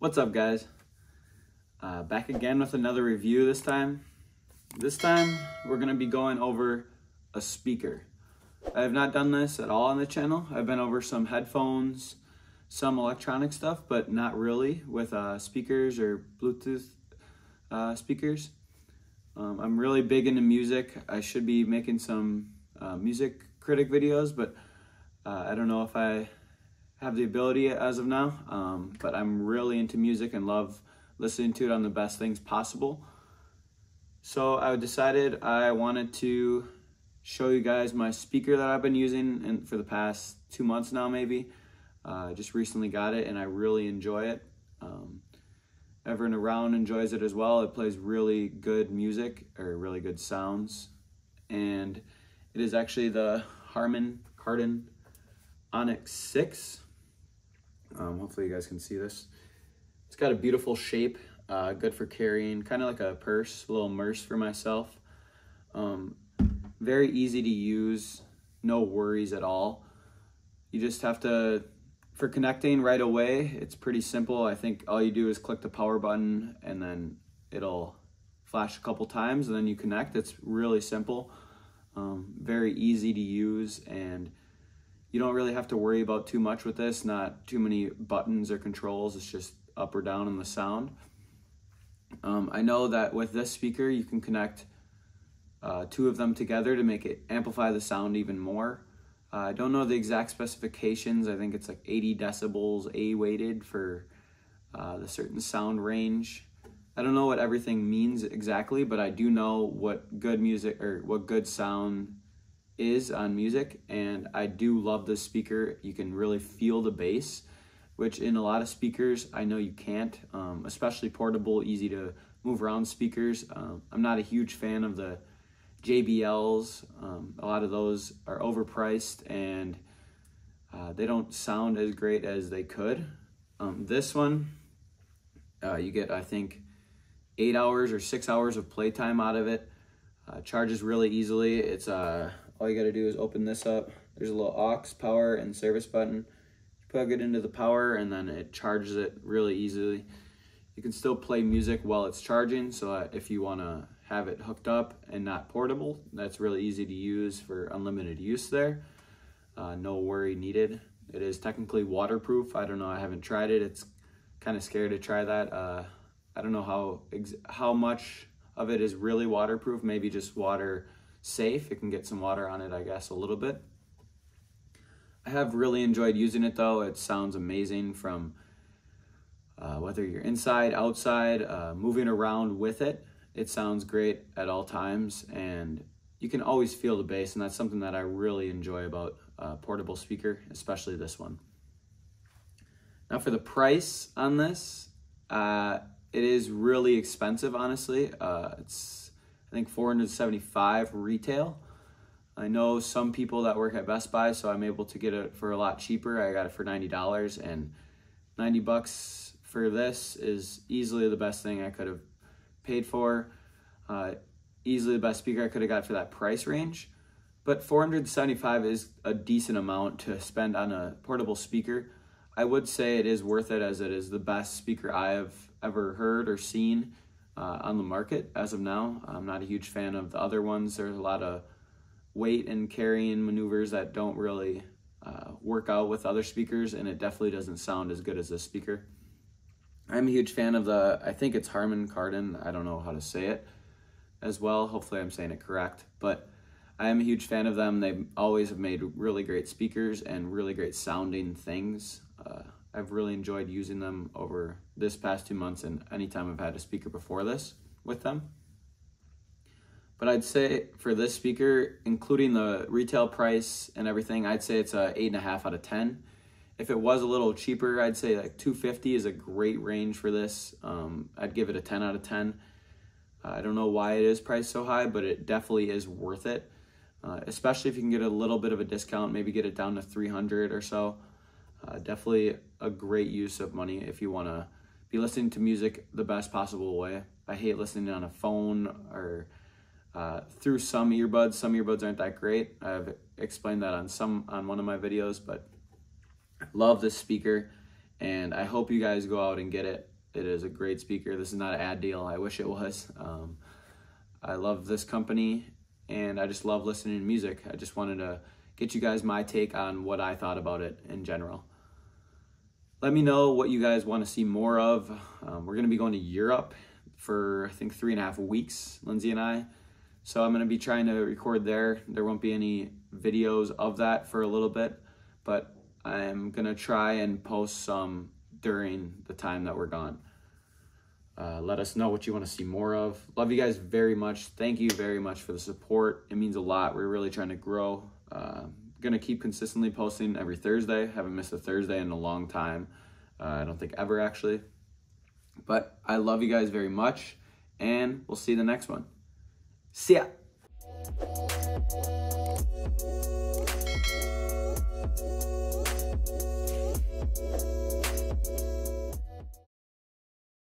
What's up guys? Uh, back again with another review this time. This time we're to be going over a speaker. I have not done this at all on the channel. I've been over some headphones, some electronic stuff, but not really with uh, speakers or Bluetooth uh, speakers. Um, I'm really big into music. I should be making some uh, music critic videos, but uh, I don't know if I have the ability as of now. Um, but I'm really into music and love listening to it on the best things possible. So I decided I wanted to show you guys my speaker that I've been using and for the past two months now maybe. Uh, just recently got it and I really enjoy it. Um, everyone around enjoys it as well. It plays really good music or really good sounds. And it is actually the Harman Kardon Onyx 6. Um, hopefully you guys can see this. It's got a beautiful shape, uh, good for carrying, kind of like a purse, a little merce for myself. Um, very easy to use, no worries at all. You just have to for connecting right away, it's pretty simple. I think all you do is click the power button and then it'll flash a couple times and then you connect. It's really simple, um, very easy to use and you don't really have to worry about too much with this, not too many buttons or controls. It's just up or down on the sound. Um, I know that with this speaker, you can connect uh, two of them together to make it amplify the sound even more. Uh, I don't know the exact specifications. I think it's like 80 decibels A weighted for uh, the certain sound range. I don't know what everything means exactly, but I do know what good music or what good sound is on music, and I do love this speaker. You can really feel the bass, which in a lot of speakers I know you can't, um, especially portable, easy to move around speakers. Um, I'm not a huge fan of the JBLs, um, a lot of those are overpriced and uh, they don't sound as great as they could. Um, this one, uh, you get, I think, eight hours or six hours of playtime out of it. Uh, charges really easily. It's uh, all you got to do is open this up. There's a little aux power and service button. You plug it into the power and then it charges it really easily. You can still play music while it's charging, so if you want to have it hooked up and not portable. That's really easy to use for unlimited use there. Uh, no worry needed. It is technically waterproof. I don't know. I haven't tried it. It's kind of scary to try that. Uh, I don't know how how much of it is really waterproof. Maybe just water safe. It can get some water on it, I guess, a little bit. I have really enjoyed using it though. It sounds amazing from uh, whether you're inside, outside, uh, moving around with it. It sounds great at all times, and you can always feel the bass, and that's something that I really enjoy about a portable speaker, especially this one. Now for the price on this, uh, it is really expensive, honestly. Uh, it's, I think, 475 retail. I know some people that work at Best Buy, so I'm able to get it for a lot cheaper. I got it for $90, and 90 bucks for this is easily the best thing I could have paid for. Uh, easily the best speaker I could have got for that price range. But 475 is a decent amount to spend on a portable speaker. I would say it is worth it as it is the best speaker I have ever heard or seen uh, on the market as of now. I'm not a huge fan of the other ones. There's a lot of weight and carrying maneuvers that don't really uh, work out with other speakers, and it definitely doesn't sound as good as this speaker. I'm a huge fan of the, I think it's Harman Kardon. I don't know how to say it as well. Hopefully I'm saying it correct. But I am a huge fan of them. They always have made really great speakers and really great sounding things. Uh, I've really enjoyed using them over this past two months and anytime I've had a speaker before this with them. But I'd say for this speaker, including the retail price and everything, I'd say it's a eight and a half out of 10. If it was a little cheaper, I'd say like 250 is a great range for this. Um, I'd give it a 10 out of 10. Uh, I don't know why it is priced so high, but it definitely is worth it. Uh, especially if you can get a little bit of a discount, maybe get it down to 300 or so. Uh, definitely a great use of money if you want to be listening to music the best possible way. I hate listening on a phone or uh, through some earbuds. Some earbuds aren't that great. I've explained that on some on one of my videos, but love this speaker and I hope you guys go out and get it. It is a great speaker. This is not an ad deal. I wish it was. Um, I love this company, and I just love listening to music. I just wanted to get you guys my take on what I thought about it in general. Let me know what you guys want to see more of. Um, we're going to be going to Europe for, I think, three and a half weeks, Lindsay and I. So I'm going to be trying to record there. There won't be any videos of that for a little bit, but I'm going to try and post some during the time that we're gone. Uh, let us know what you want to see more of. Love you guys very much. Thank you very much for the support. It means a lot. We're really trying to grow. Uh, gonna keep consistently posting every Thursday. Haven't missed a Thursday in a long time. Uh, I don't think ever actually. But I love you guys very much, and we'll see you the next one. See ya.